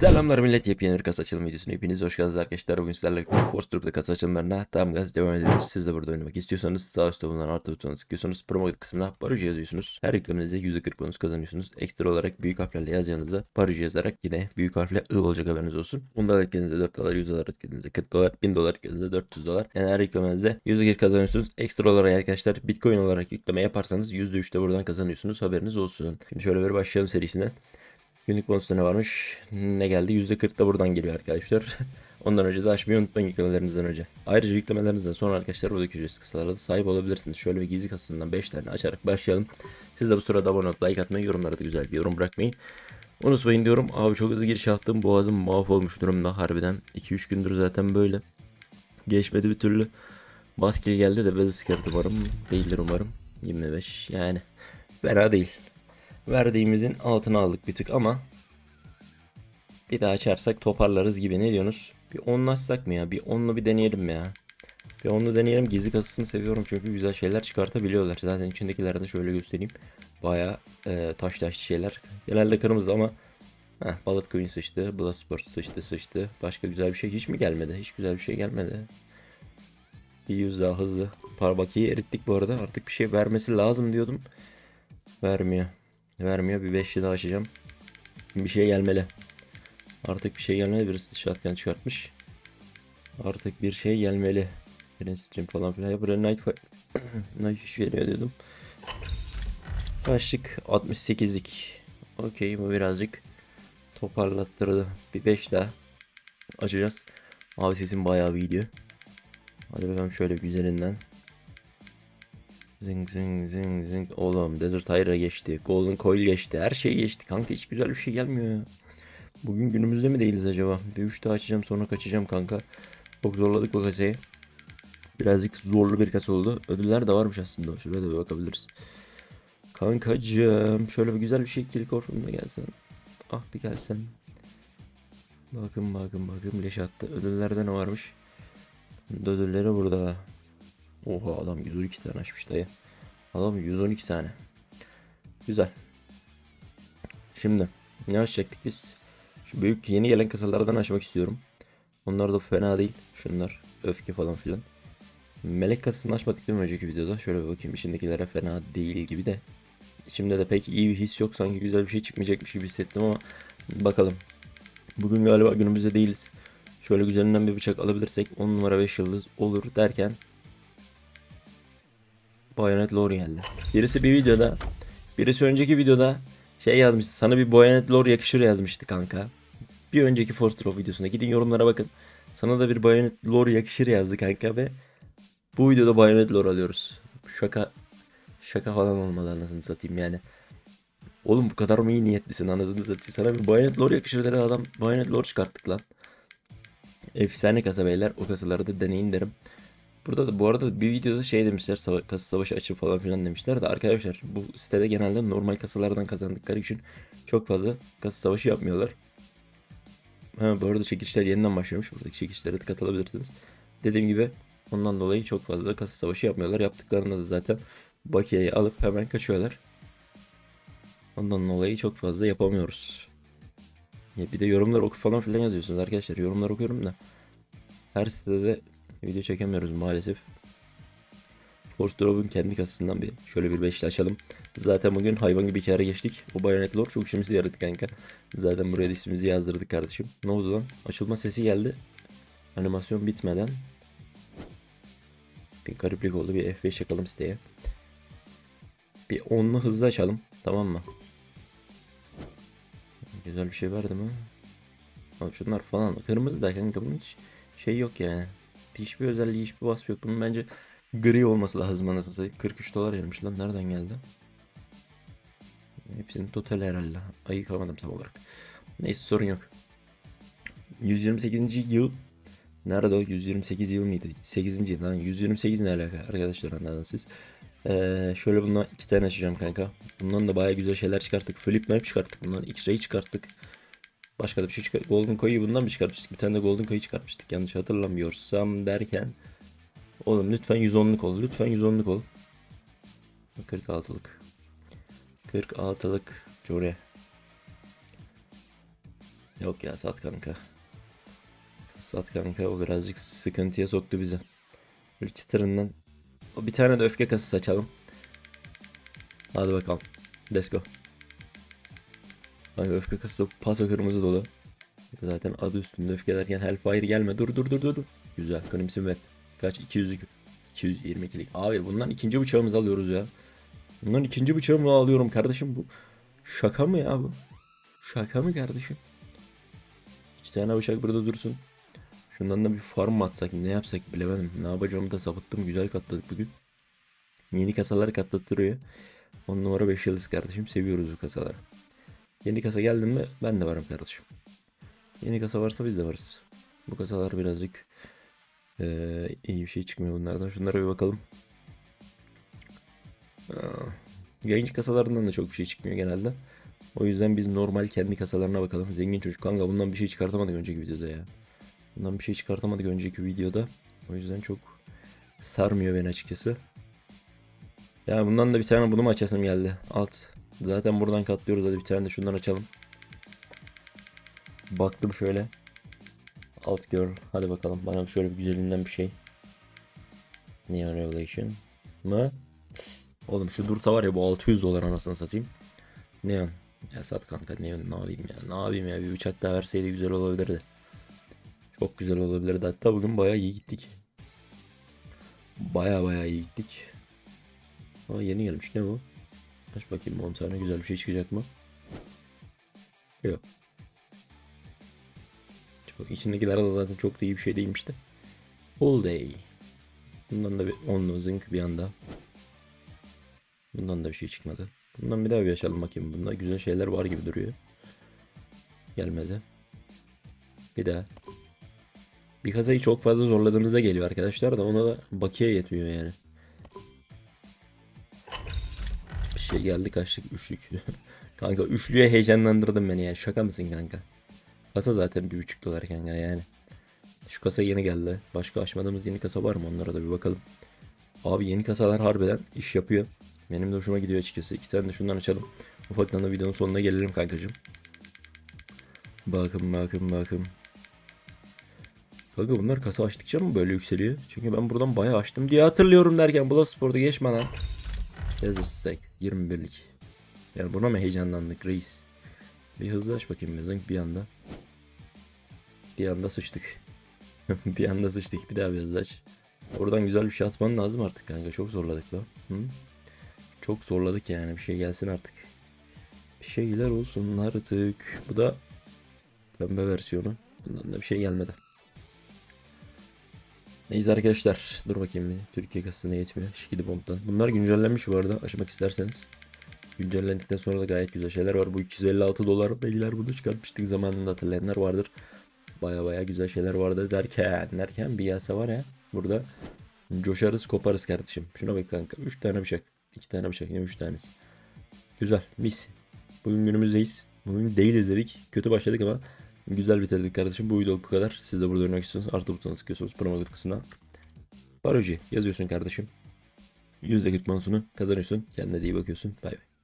Selamlar millet yepyeni bir kasa açılım videosuna hepiniz hoş geldiniz arkadaşlar. Bugün sizlerle Force Troop'ta kasa açılımlarına tam gaz devam ediyoruz. Siz de burada oynamak istiyorsanız sağ üstte bulunan artı butonuna tıklıyorsunuz. Promo kısmına Parucu yazıyorsunuz. Her yüklemenize %40 bonus kazanıyorsunuz. Ekstra olarak büyük harflerle yazacağınıza Parucu yazarak yine büyük harfle I olacak haberiniz olsun. Bunda etkinize 4 dolar, 100 dolar etkinize 40 dolar, 1000 dolar etkinize 400 dolar. Yani her yüklemenizde %40 kazanıyorsunuz. Ekstra olarak arkadaşlar Bitcoin olarak yükleme yaparsanız %3 de buradan kazanıyorsunuz. Haberiniz olsun. Şimdi şöyle bir başlayalım serisine. Günlük bonusta ne varmış? Ne geldi? %40 da buradan geliyor arkadaşlar. Ondan önce de açmayı unutmayın yüklemelerinizden önce. Ayrıca yüklemelerinizden sonra arkadaşlar buradaki ücretsiz kasalara da sahip olabilirsiniz. Şöyle bir gizli kasasından 5 tane açarak başlayalım. Siz de bu sırada abone olup like atmayı, yorumlara da güzel bir yorum bırakmayı unutmayın diyorum. Abi çok hızlı giriş yaptım. Boğazım mahvolmuş durumda harbiden. 2-3 gündür zaten böyle. Geçmedi bir türlü. Baskil geldi de bezi sıkardı umarım. Değildir umarım. 25 yani. Fena değil verdiğimizin altına aldık bir tık ama bir daha açarsak toparlarız gibi ne diyorsunuz? Bir onlaşsak mı ya? Bir onlu bir deneyelim ya. Bir onlu deneyelim. Gizli kasasını seviyorum çünkü güzel şeyler çıkartabiliyorlar. Zaten içindekileri de şöyle göstereyim. Baya e, taş taşlı şeyler. Genelde kırmızı ama Heh, Balık Queen sıçtı. Bloodsport sıçtı sıçtı. Başka güzel bir şey hiç mi gelmedi? Hiç güzel bir şey gelmedi. Bir yüz daha hızlı. Parbakiyi erittik bu arada. Artık bir şey vermesi lazım diyordum. Vermiyor. Vermiyor. Bir 5 daha açacağım. Bir şey gelmeli. Artık bir şey gelmeli. Birisi shotgun çıkartmış. Artık bir şey gelmeli. Prince Stream falan filan. Ya buraya Night. Night Fish veriyor diyordum. Kaçtık? 68'lik. Okey bu birazcık toparlattırdı. Bir 5 daha açacağız. Abi sesim bayağı bir gidiyor. Hadi bakalım şöyle bir güzelinden. Zing zing zing zing. Oğlum Desert High'a geçti. Golden Coil geçti. Her şey geçti. Kanka hiç güzel bir şey gelmiyor ya. Bugün günümüzde mi değiliz acaba? Bir üç daha açacağım sonra kaçacağım kanka. Çok zorladık bu kasayı. Birazcık zorlu bir kasa oldu. Ödüller de varmış aslında. Şuraya da bir bakabiliriz. Kankacığım. Şöyle bir güzel bir şey kill korkumda gelsen. Ah bir gelsen. Bakın bakın bakın leş attı. Ödüllerde ne varmış? Ödülleri burada. Oha adam 112 tane açmış dayı. Adam 112 tane. Güzel. Şimdi ne açacaktık biz? Şu büyük yeni gelen kasalardan açmak istiyorum. Onlar da fena değil. Şunlar öfke falan filan. Melek kasasını açmadık değil mi önceki videoda? Şöyle bir bakayım içindekilere fena değil gibi de. İçimde de pek iyi bir his yok. Sanki güzel bir şey çıkmayacakmış gibi hissettim ama bakalım. Bugün galiba günümüzde değiliz. Şöyle güzelinden bir bıçak alabilirsek 10 numara 5 yıldız olur derken Bayonet lore geldi. Birisi bir videoda, birisi önceki videoda şey yazmıştı. Sana bir Bayonet lore yakışır yazmıştı kanka. Bir önceki Force Drop videosuna gidin yorumlara bakın. Sana da bir Bayonet lore yakışır yazdı kanka ve bu videoda Bayonet lore alıyoruz. Şaka şaka falan olmadı anasını satayım yani. Oğlum bu kadar mı iyi niyetlisin anasını satayım. Sana bir Bayonet lore yakışır dedi adam. Bayonet lore çıkarttık lan. Efsane kasa beyler. O kasaları da deneyin derim. Burada da bu arada bir videoda şey demişler sava kasa savaşı açın falan filan demişler de arkadaşlar bu sitede genelde normal kasalardan kazandıkları için çok fazla kasa savaşı yapmıyorlar. Ha, bu arada çekişler yeniden başlamış. Buradaki çekişlere de katılabilirsiniz. Dediğim gibi ondan dolayı çok fazla kasa savaşı yapmıyorlar. Yaptıklarında da zaten bakiyeyi alıp hemen kaçıyorlar. Ondan dolayı çok fazla yapamıyoruz. Ya bir de yorumlar oku falan filan yazıyorsunuz arkadaşlar. Yorumlar okuyorum da. Her sitede Video çekemiyoruz maalesef. Force Drop'un kendi kasasından bir şöyle bir beşli açalım. Zaten bugün hayvan gibi kâra geçtik. O bayonet lore çok işimizi yaradı kanka. Zaten buraya da ismimizi yazdırdık kardeşim. Ne oldu lan? Açılma sesi geldi. Animasyon bitmeden. Bir gariplik oldu. Bir F5 çakalım siteye. Bir onlu hızlı açalım. Tamam mı? Güzel bir şey verdi mi? Abi şunlar falan. Kırmızı da kanka bunun hiç şey yok yani. Hiçbir özelliği, hiçbir vasfı yok. Bunun bence gri olması lazım anasını satayım. 43 dolar yermiş lan. Nereden geldi? Hepsinin totali herhalde. Ayıkamadım tam olarak. Neyse sorun yok. 128. yıl Nerede o? 128 yıl mıydı? 8. yıl lan. 128 ne alaka arkadaşlar anladınız siz. Ee, şöyle bundan iki tane açacağım kanka. Bundan da baya güzel şeyler çıkarttık. Flip map çıkarttık. Bundan X-ray çıkarttık. Başka da bir şey çıkar. Golden Koy'u bundan mı çıkartmıştık? Bir tane de Golden Koy'u çıkartmıştık yanlış hatırlamıyorsam derken. Oğlum lütfen 110'luk ol. Lütfen 110'luk ol. 46'lık. 46'lık Core. Yok ya sat kanka. Sat kanka o birazcık sıkıntıya soktu bizi. Bir çıtırından. Bir tane de öfke kasası açalım. Hadi bakalım. Let's go. Ay öfke kasası paso kırmızı dolu. Zaten adı üstünde öfke derken Hellfire gelme. Dur dur dur dur. dur. Güzel. Crimson Red. Kaç? 200'lük. 222'lik. Abi bundan ikinci bıçağımızı alıyoruz ya. Bundan ikinci bıçağımı alıyorum kardeşim bu. Şaka mı ya bu? Şaka mı kardeşim? İki tane bıçak burada dursun. Şundan da bir farm mı atsak ne yapsak bilemedim. Ne yapacağımı da sapıttım. Güzel katladık bugün. Yeni kasalar katlattırıyor. 10 numara 5 yıldız kardeşim. Seviyoruz bu kasaları. Yeni kasa geldi mi ben de varım kardeşim. Yeni kasa varsa biz de varız. Bu kasalar birazcık eee, iyi bir şey çıkmıyor bunlardan. Şunlara bir bakalım. Genç kasalarından da çok bir şey çıkmıyor genelde. O yüzden biz normal kendi kasalarına bakalım. Zengin çocuk kanka bundan bir şey çıkartamadık önceki videoda ya. Bundan bir şey çıkartamadık önceki videoda. O yüzden çok sarmıyor beni açıkçası. Ya bundan da bir tane bunu mu açasım geldi. Alt. Zaten buradan katlıyoruz. Hadi bir tane de şundan açalım. Baktım şöyle. Alt girl. Hadi bakalım. Bana şöyle bir güzelinden bir şey. Neon Revelation mı? Oğlum şu durta var ya bu 600 dolar anasını satayım. Neon. Ya sat kanka Neon ne yapayım ya. Ne yapayım ya bir bıçak daha verseydi güzel olabilirdi. Çok güzel olabilirdi. Hatta bugün bayağı iyi gittik. Bayağı bayağı iyi gittik. Aa yeni gelmiş ne bu? Aç bakayım 10 tane güzel bir şey çıkacak mı? Yok. Çok, içindekiler de zaten çok da iyi bir şey değilmiş de. All day. Bundan da bir 10 zınk bir anda. Bundan da bir şey çıkmadı. Bundan bir daha bir açalım bakayım. Bunda güzel şeyler var gibi duruyor. Gelmedi. Bir daha. Bir kasayı çok fazla zorladığınızda geliyor arkadaşlar da ona da bakiye yetmiyor yani. Şey geldi kaçtık üçlük. kanka üçlüye heyecanlandırdın beni ya. Şaka mısın kanka? Kasa zaten bir buçuk dolar kanka yani. Şu kasa yeni geldi. Başka açmadığımız yeni kasa var mı? Onlara da bir bakalım. Abi yeni kasalar harbiden iş yapıyor. Benim de hoşuma gidiyor açıkçası. İki tane de şundan açalım. Ufaktan da videonun sonuna gelelim kankacığım. Bakın bakın bakın. Kanka bunlar kasa açtıkça mı böyle yükseliyor? Çünkü ben buradan bayağı açtım diye hatırlıyorum derken Bloodsport'a geçme lan. Stack 21'lik. Yani buna mı heyecanlandık reis? Bir hızlı aç bakayım Mezank bir anda. Bir anda sıçtık. bir anda sıçtık bir daha bir hızlı aç. Oradan güzel bir şey atman lazım artık kanka. Çok zorladık lan. Hı? Çok zorladık yani bir şey gelsin artık. Bir şeyler olsun artık. Bu da pembe versiyonu. Bundan da bir şey gelmedi. Neyse arkadaşlar. Dur bakayım bir. Türkiye kasasına yetmiyor. Şikidi bomb'dan. Bunlar güncellenmiş bu arada. Açmak isterseniz. Güncellendikten sonra da gayet güzel şeyler var. Bu 256 dolar. Beyler bunu çıkartmıştık zamanında hatırlayanlar vardır. Baya baya güzel şeyler vardı derken derken bir yasa var ya. Burada coşarız koparız kardeşim. Şuna bak kanka. 3 tane bıçak. 2 tane bıçak. Yine 3 tanesi. Güzel. Mis. Bugün günümüzdeyiz. Bugün değiliz dedik. Kötü başladık ama güzel bitirdik kardeşim. Bu video bu kadar. Siz de burada oynamak istiyorsanız artı butonu tıklıyorsunuz. Promo kısmına. Paroji yazıyorsun kardeşim. %40 mansunu kazanıyorsun. Kendine de iyi bakıyorsun. Bay bay.